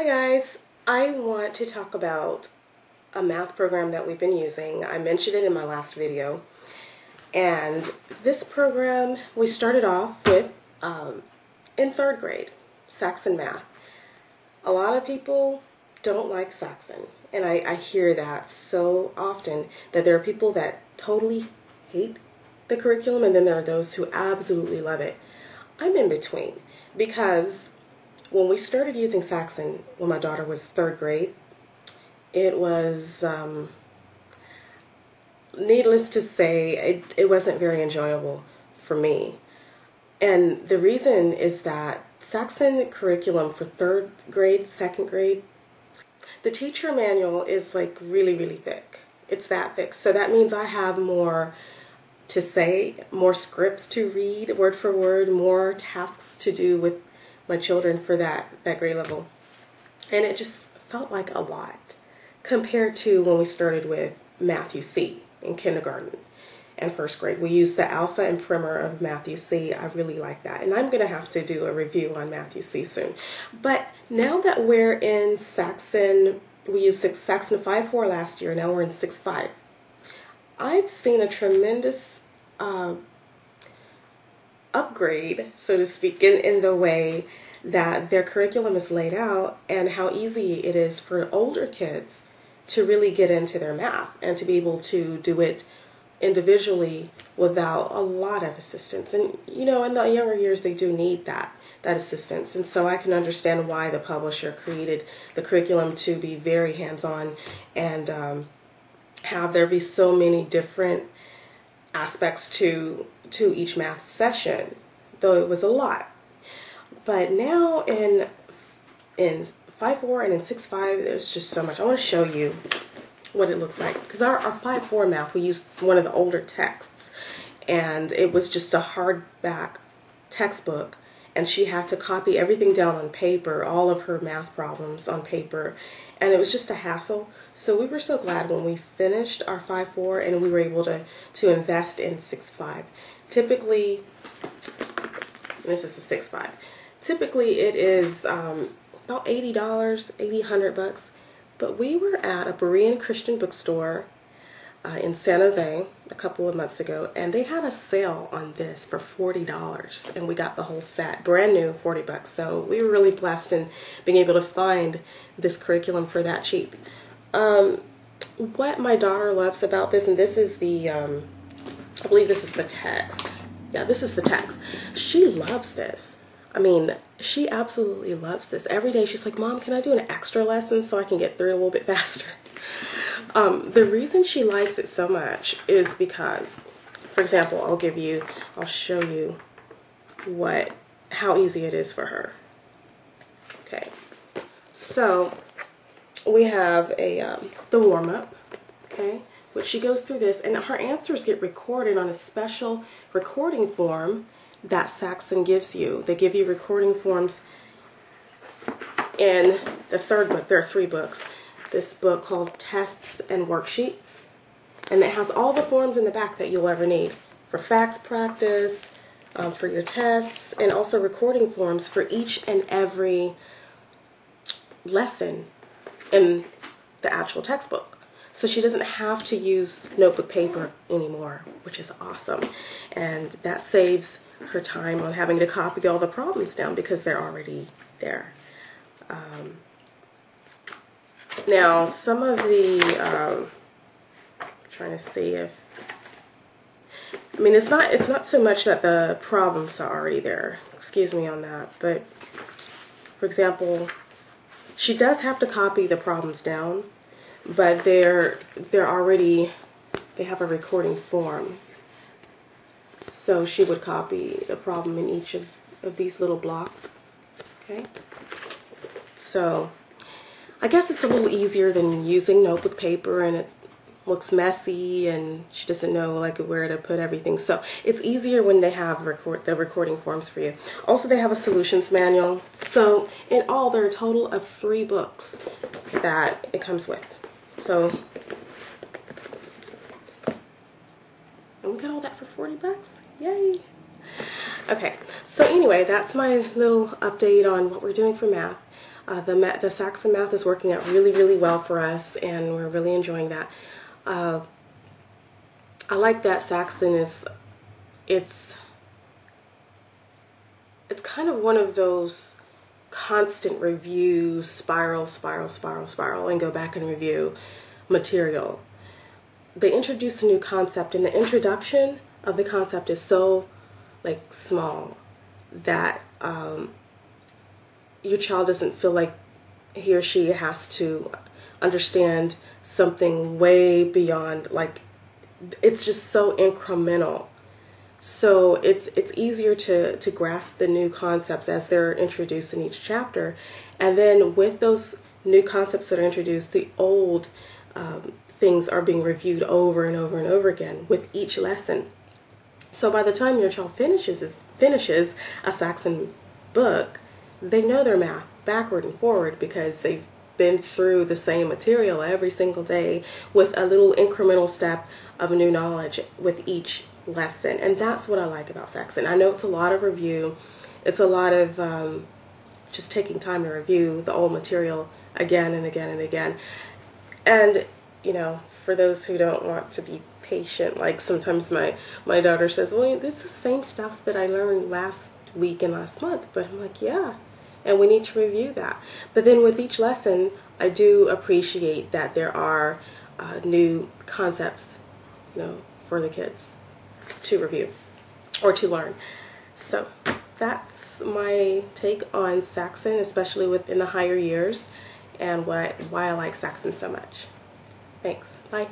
Hi guys, I want to talk about a math program that we've been using. I mentioned it in my last video. And this program we started off with um, in third grade, Saxon Math. A lot of people don't like Saxon. And I, I hear that so often that there are people that totally hate the curriculum and then there are those who absolutely love it. I'm in between because when we started using Saxon when my daughter was third grade, it was, um, needless to say, it, it wasn't very enjoyable for me. And the reason is that Saxon curriculum for third grade, second grade, the teacher manual is like really, really thick. It's that thick. So that means I have more to say, more scripts to read word for word, more tasks to do with my children for that, that grade level. And it just felt like a lot compared to when we started with Math-U-See in kindergarten and first grade. We used the alpha and primer of Math-U-See. Really like that. And I'm going to have to do a review on Math-U-See soon. But now that we're in Saxon, we used six, Saxon 5-4 last year. Now we're in 6-5 I've seen a tremendous uh, upgrade, so to speak, in, in the way that their curriculum is laid out and how easy it is for older kids to really get into their math and to be able to do it individually without a lot of assistance. And you know, in the younger years, they do need that that assistance. And so I can understand why the publisher created the curriculum to be very hands-on and um, have there be so many different aspects to to each math session, though it was a lot. But now in in 5-4 and in 6-5, there's just so much. I want to show you what it looks like. Because our, our 5-4 math, we used one of the older texts. And it was just a hardback textbook. And she had to copy everything down on paper, all of her math problems on paper. And it was just a hassle. So we were so glad when we finished our 5-4 and we were able to, to invest in 6-5. Typically, this is the 6-5. Typically it is um, about $80, 80, 100 bucks. But we were at a Berean Christian bookstore uh, in San Jose a couple of months ago, and they had a sale on this for $40, and we got the whole set, brand new, 40 bucks. So we were really blessed in being able to find this curriculum for that cheap. Um, what my daughter loves about this, and this is the, um, I believe this is the text. Yeah, this is the text. She loves this. I mean, she absolutely loves this. Every day she's like, Mom, can I do an extra lesson so I can get through a little bit faster? Um, the reason she likes it so much is because, for example, I'll give you, I'll show you what, how easy it is for her. Okay, so we have a, um, the warm-up, okay, which she goes through this, and her answers get recorded on a special recording form that Saxon gives you. They give you recording forms in the third book. There are three books. This book called Tests and Worksheets. And it has all the forms in the back that you'll ever need for facts practice, um, for your tests, and also recording forms for each and every lesson in the actual textbook. So she doesn't have to use notebook paper anymore, which is awesome. And that saves her time on having to copy all the problems down because they're already there. Um, now, some of the, um, trying to see if, I mean, it's not, it's not so much that the problems are already there. Excuse me on that. But, for example, she does have to copy the problems down, but they're, they're already, they have a recording form. So she would copy the problem in each of, of these little blocks. Okay. So I guess it's a little easier than using notebook paper and it looks messy and she doesn't know like where to put everything. So it's easier when they have record the recording forms for you. Also they have a solutions manual. So in all there are a total of three books that it comes with. So And we got all that for 40 bucks. Yay! Okay, so anyway, that's my little update on what we're doing for math. Uh, the the Saxon math is working out really, really well for us, and we're really enjoying that. Uh, I like that Saxon is, it's, it's kind of one of those constant review spiral, spiral, spiral, spiral, and go back and review material. They introduce a new concept, and the introduction of the concept is so like small that um, your child doesn't feel like he or she has to understand something way beyond like it's just so incremental. So it's it's easier to to grasp the new concepts as they're introduced in each chapter. And then with those new concepts that are introduced the old um, things are being reviewed over and over and over again with each lesson. So by the time your child finishes finishes a Saxon book, they know their math backward and forward because they've been through the same material every single day with a little incremental step of new knowledge with each lesson. And that's what I like about Saxon. I know it's a lot of review. It's a lot of um, just taking time to review the old material again and again and again. And, you know, for those who don't want to be patient. Like sometimes my my daughter says, "Well, this is the same stuff that I learned last week and last month." But I'm like, "Yeah." And we need to review that. But then with each lesson, I do appreciate that there are uh, new concepts, you know, for the kids to review or to learn. So that's my take on Saxon, especially within the higher years, and why why I like Saxon so much. Thanks. Bye.